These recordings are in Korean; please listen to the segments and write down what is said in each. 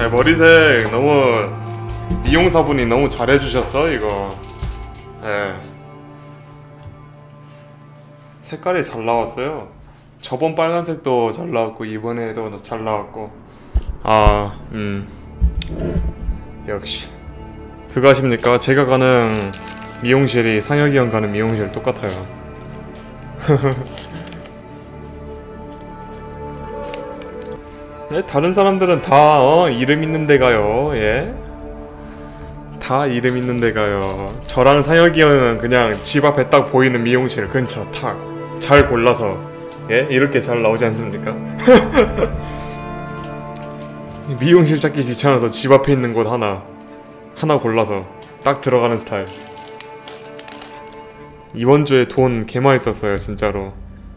네, 머리색 너무 미용사분이 너무 잘해주셨어 이거. 예. 색깔이 잘 나왔어요. 저번 빨간색도 잘 나왔고 이번에도 잘 나왔고. 아, 음. 역시. 그거 아십니까? 제가 가는 미용실이 상혁이 형 가는 미용실 똑같아요. 네, 다른 사람들은 다 어, 이름 있는 데 가요. 예. 다 이름 있는 데 가요. 저랑 상혁이 형은 그냥 집 앞에 딱 보이는 미용실 근처 탁 잘 골라서 예 이렇게 잘 나오지 않습니까? 미용실 찾기 귀찮아서 집 앞에 있는 곳 하나 하나 골라서 딱 들어가는 스타일. 이번 주에 돈 개 많이 썼어요 진짜로.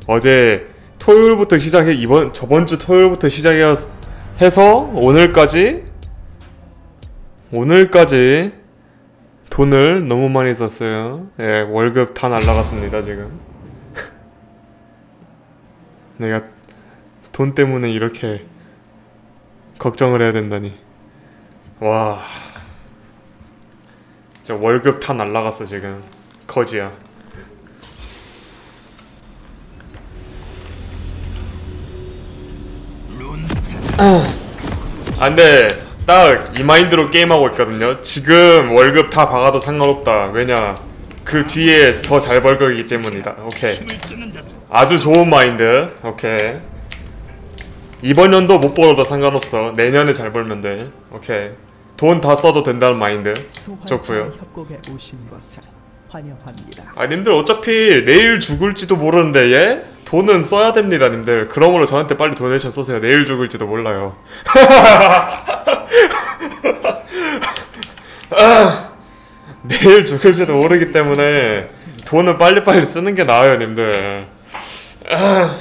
어제 토요일부터 시작해 이번 저번 주 토요일부터 시작해서 오늘까지 오늘까지 돈을 너무 많이 썼어요. 예, 월급 다 날라갔습니다 지금. 내가 돈 때문에 이렇게 걱정을 해야 된다니. 와. 저 월급 다 날라갔어 지금. 거지야. 아 근데 딱이 마인드로 게임하고 있거든요. 지금 월급 다 박아도 상관없다. 왜냐 그 뒤에 더 잘 벌 거기 때문이다. 오케이. 아주 좋은 마인드. 오케이. 이번 연도 못 벌어도 상관없어. 내년에 잘 벌면 돼. 오케이. 돈 다 써도 된다는 마인드. 환영합니다. 아 님들 어차피 내일 죽을지도 모르는데 예? 돈은 써야 됩니다 님들. 그러므로 저한테 빨리 도네이션 쏘세요. 내일 죽을지도 몰라요. 아, 내일 죽을지도 모르기 때문에 돈은 빨리빨리 쓰는 게 나아요 님들. 아,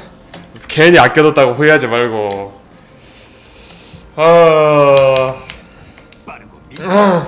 괜히 아껴뒀다고 후회하지 말고. 아... 아...